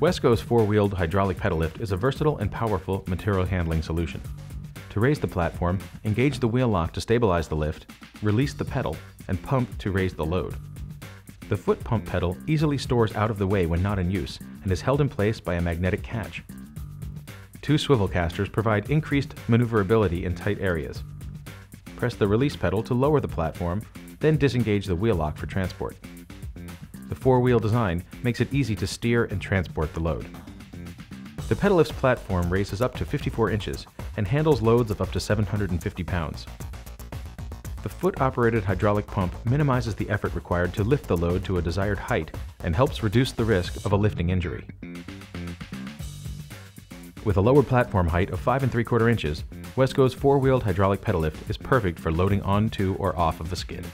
Wesco's four-wheeled hydraulic pedal lift is a versatile and powerful material handling solution. To raise the platform, engage the wheel lock to stabilize the lift, release the pedal, and pump to raise the load. The foot pump pedal easily stores out of the way when not in use and is held in place by a magnetic catch. Two swivel casters provide increased maneuverability in tight areas. Press the release pedal to lower the platform, then disengage the wheel lock for transport. Four-wheel design makes it easy to steer and transport the load. The pedal lift's platform raises up to 54 inches and handles loads of up to 750 pounds. The foot-operated hydraulic pump minimizes the effort required to lift the load to a desired height and helps reduce the risk of a lifting injury. With a lower platform height of 5 and 3 quarter inches, Wesco's four-wheeled hydraulic pedal lift is perfect for loading onto or off of the skid.